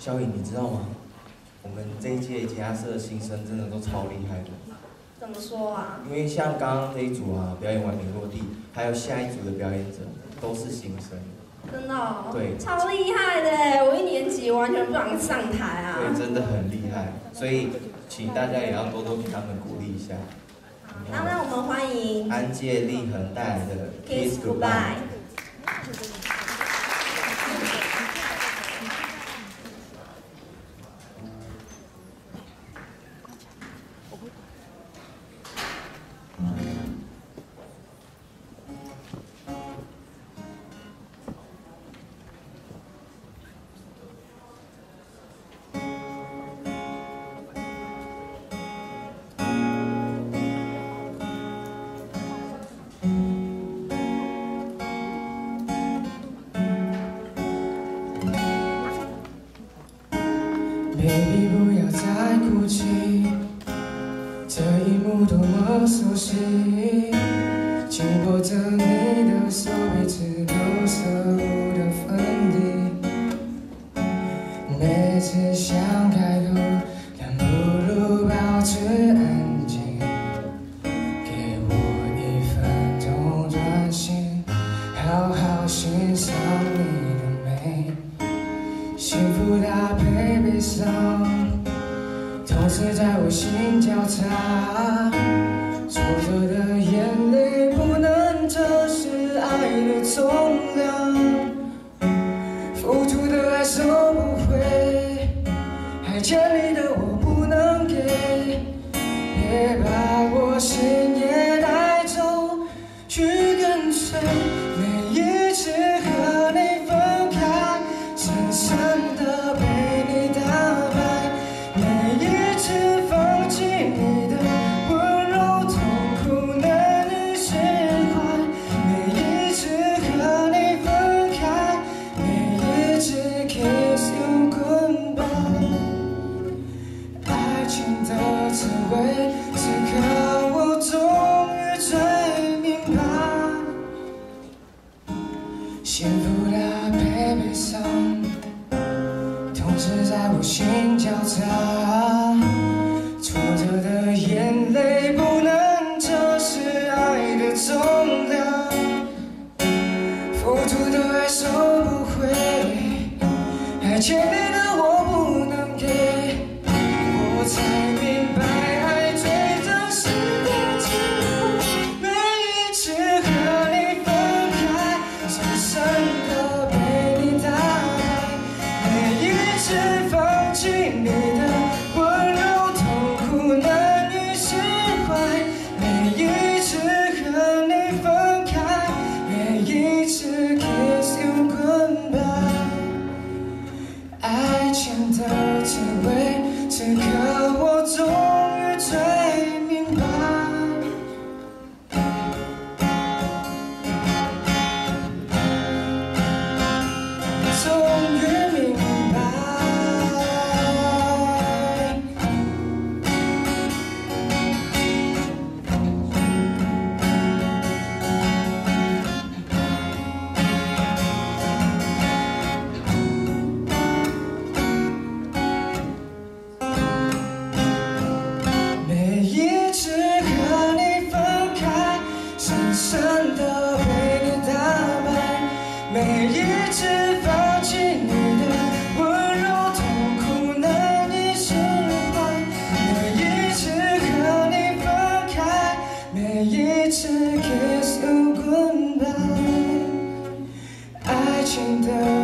小颖，你知道吗？我们这一届吉他社的新生真的都超厉害的。怎么说啊？因为像刚刚这一组啊，表演完美落地，还有下一组的表演者都是新生。真的、哦？对超厉害的！我一年级完全不想上台啊。对，真的很厉害。所以，请大家也要多多给他们鼓励一下。好那让我们欢迎安介立恒带来的《Kiss Goodbye》。Baby，不要再哭泣，这一幕多么熟悉，紧握着你的手，彼此都舍不得分离。每次想开口，但不如保持安静，给我一分钟专心，好好欣赏你的美。幸福搭配悲伤，同时在我心交叉。挫折的眼泪不能测试爱的重量，付出的爱收不回，还欠你的我不能给。别把我心幸福的 baby song，同时在我心交叉。一次 kiss you goodbye 爱情的